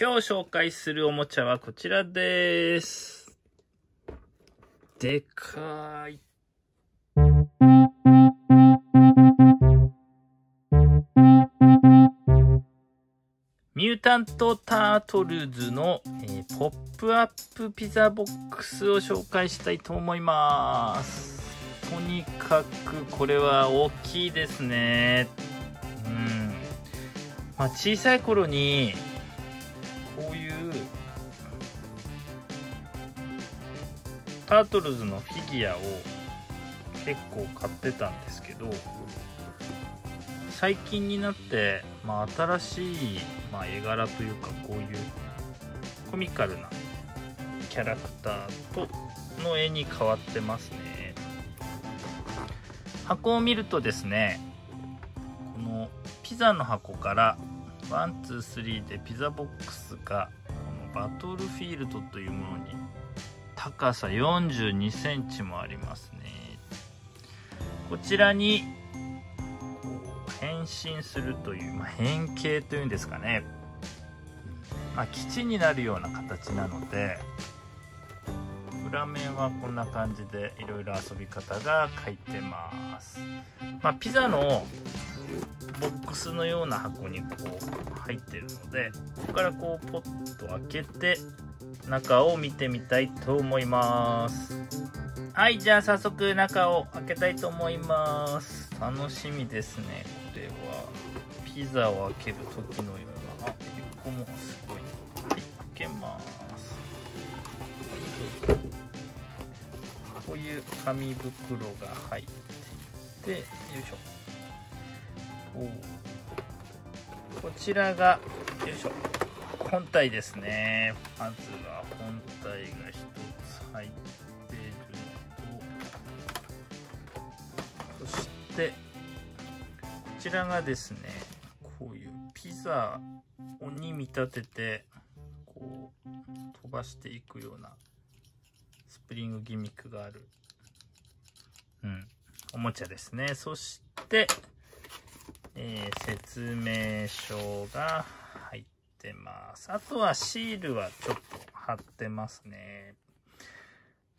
今日紹介するおもちゃはこちらです。でかい。ミュータント・タートルズの、えーポップアップピザボックスを紹介したいと思います。とにかくこれは大きいですね。うん。まあ、小さい頃に、こういう、タートルズのフィギュアを結構買ってたんですけど、最近になって、まあ、新しい、まあ、絵柄というかこういうコミカルなキャラクターとの絵に変わってますね。箱を見るとですねこのピザの箱から one two three でピザボックスがこのバトルフィールドというものに高さ4 2センチもありますね。こちらに変身するという、まあ、変形というんですかね、まあ、基地になるような形なので裏面はこんな感じでいろいろ遊び方が書いてます、まあ、ピザのボックスのような箱にこう入ってるのでここからこうポッと開けて中を見てみたいと思います。はいじゃあ早速中を開けたいと思います。楽しみですねこれは。ピザを開ける時のようなあ横もすごいはい開けます。こういう紙袋が入っていてよいしょ。こちらがよいしょ。本体ですね。まずは本体が1つ入っていると。そしてこちらがですねこういうピザに見立ててこう飛ばしていくようなスプリングギミックがある。うん。おもちゃですね。そしてえー説明書が入ってます。あとはシールはちょっと貼ってますね。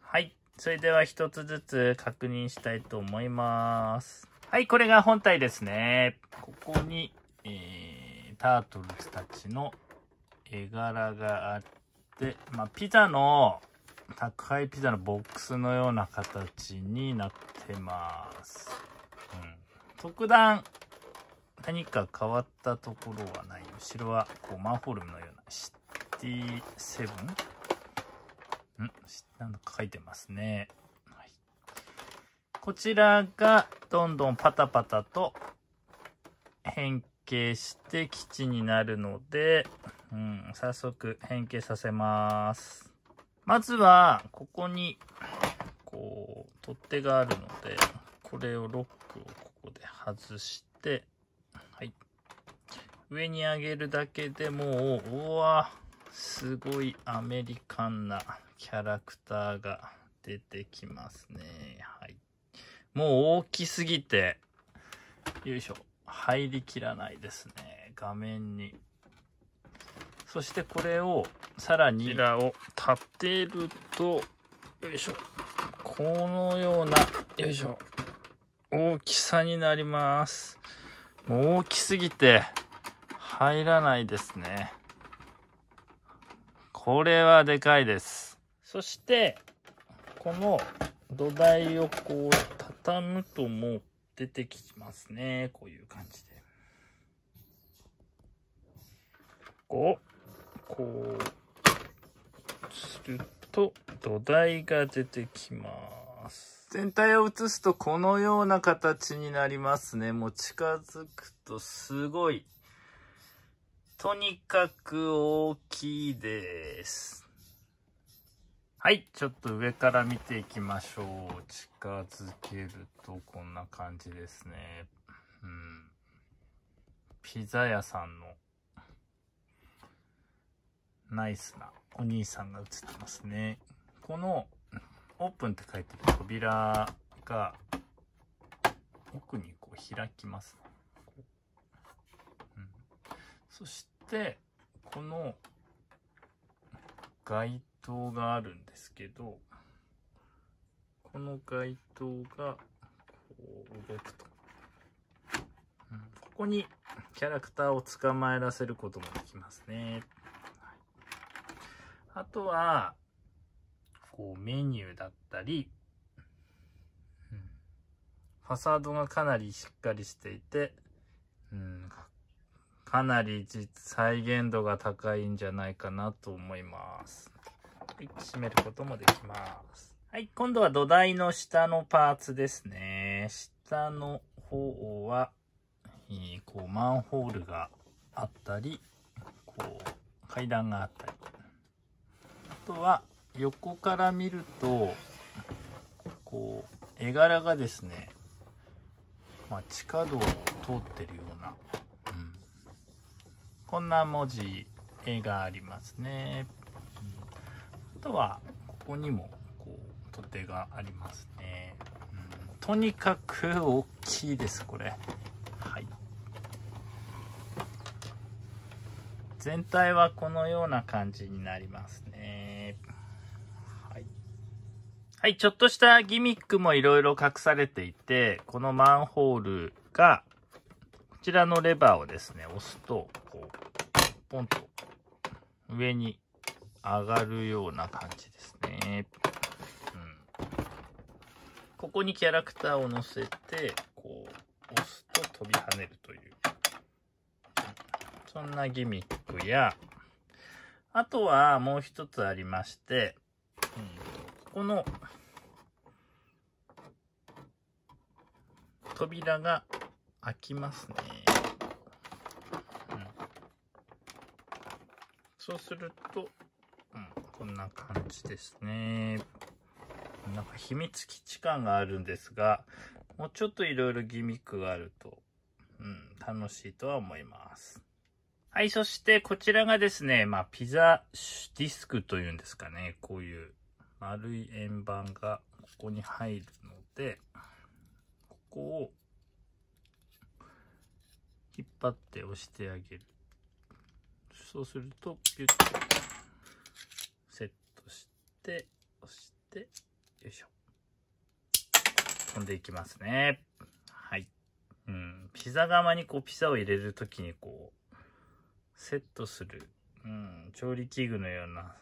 はい。それでは一つずつ確認したいと思います。はい、これが本体ですね。ここに、えー、タートルズたちの絵柄があって、まあ、ピザの、宅配ピザのボックスのような形になってます。うん。特段、何か変わったところはない。後ろはこうマンホールのようなシティセブン？ん？なんか書いてますね。はい、こちらがどんどんパタパタと変形して基地になるので、うん、早速変形させます。まずは、ここに、こう、取っ手があるので、これをロックをここで外して、はい。上に上げるだけでもう、うわ、すごいアメリカンなキャラクターが出てきますね。はい。もう大きすぎて、よいしょ、入りきらないですね。画面に。そしてこれを、さらに、こちらを立てると、よいしょ、このような、よいしょ、大きさになります。大きすぎて入らないですね。これはでかいです。そして、この土台をこう畳むともう出てきますね。こういう感じで。こう、こう、すると土台が出てきます。全体を映すとこのような形になりますね。もう近づくとすごい。とにかく大きいです。はい、ちょっと上から見ていきましょう。近づけるとこんな感じですね。うん。ピザ屋さんのナイスなお兄さんが映ってますね。このオープンって書いてる扉が奥にこう開きます、うん、そしてこの街灯があるんですけど、この街灯が、こう動くと。うん、ここにキャラクターを捕まえらせることもできますね。はい、あとは、こうメニューだったり、うん、ファサードがかなりしっかりしていて、うん、かなり再現度が高いんじゃないかなと思います。はい、閉めることもできます。はい、今度は土台の下のパーツですね。下の方は、えー、こう、マンホールがあったり、こう、階段があったり。あとは、横から見ると、こう、絵柄がですね、まあ、地下道を通ってるような、うん、こんな文字、絵がありますね。うん、あとは、ここにも、こう、取っ手がありますね。うん、とにかく大きいです、これ。はい。全体はこのような感じになりますね。はい、ちょっとしたギミックもいろいろ隠されていて、このマンホールが、こちらのレバーをですね、押すと、こう、ポンと上に上がるような感じですね。うん、ここにキャラクターを乗せて、こう、押すと飛び跳ねるという。そんなギミックや、あとはもう一つありまして、うん、この扉が開きますね。うん、そうすると、うん、こんな感じですね。なんか秘密基地感があるんですが、もうちょっといろいろギミックがあると、うん、楽しいとは思います。はい、そしてこちらがですね、まあ、ピザディスクというんですかね、こういう丸い円盤がここに入るので、ここを引っ張って押してあげる。そうすると、ピュッとセットして、押して、よいしょ。飛んでいきますね。はい。うん。ピザ窯にこうピザを入れるときにこう、セットする、うん、調理器具のような、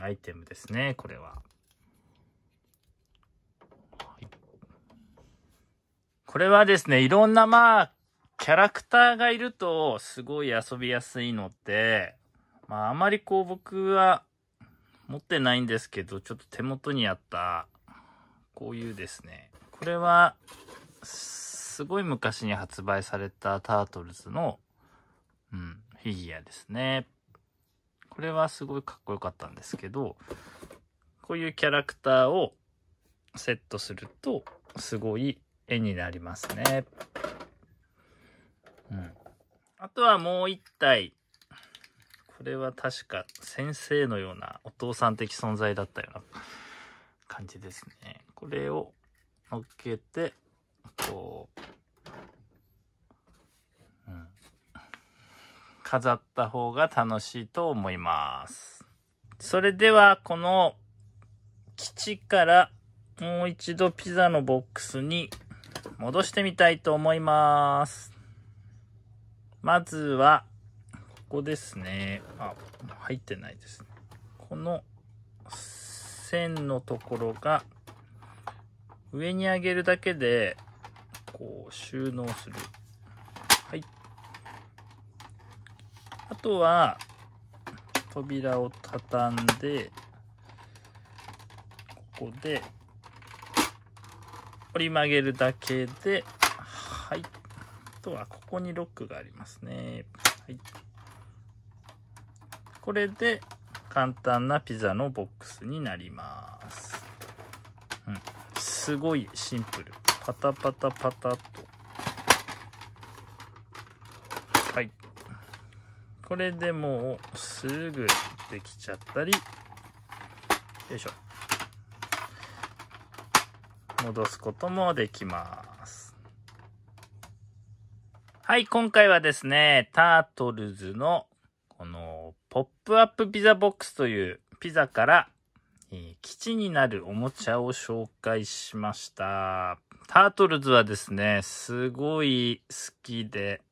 アイテムですね、これは。はい、これはですね、いろんなまあ、キャラクターがいるとすごい遊びやすいので、まああまりこう僕は持ってないんですけど、ちょっと手元にあった、こういうですね、これは、すごい昔に発売されたタートルズの、うん、フィギュアですね。これはすごいかっこよかったんですけど、こういうキャラクターをセットすると、すごい絵になりますね。うん。あとはもう一体、これは確か先生のようなお父さん的存在だったような感じですね。これを乗っけて、こう、飾った方が楽しいと思います。それでは、この基地からもう一度ピザのボックスに戻してみたいと思います。まずは、ここですね。あ、入ってないですね。この線のところが上に上げるだけでこう収納する。はい。あとは、扉を畳んで、ここで、折り曲げるだけで、はい。あとは、ここにロックがありますね。はい。これで、簡単なピザのボックスになります。うん。すごいシンプル。パタパタパタとはいこれでもうすぐできちゃったり、よいしょ。戻すこともできます。はい、今回はですね、タートルズのこのポップアップピザボックスというピザから、えー基地になるおもちゃを紹介しました。タートルズはですね、すごい好きで、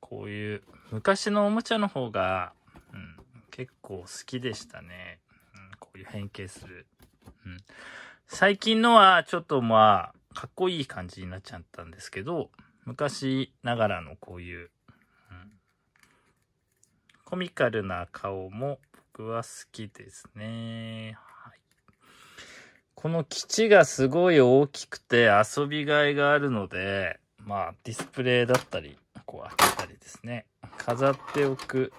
こういう昔のおもちゃの方が、うん、結構好きでしたね。うん、こういう変形する。うん、最近のはちょっとまあ、かっこいい感じになっちゃったんですけど、昔ながらのこういう、うん、コミカルな顔も僕は好きですね。はい、この基地がすごい大きくて遊びがいがあるので、まあディスプレイだったり、こ開けたりですね。飾っておく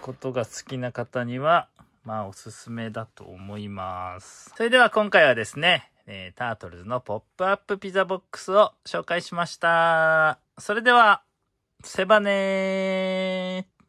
ことが好きな方には、まあおすすめだと思います。それでは今回はですね、えータートルズのポップアップピザボックスを紹介しました。それでは、セバネー。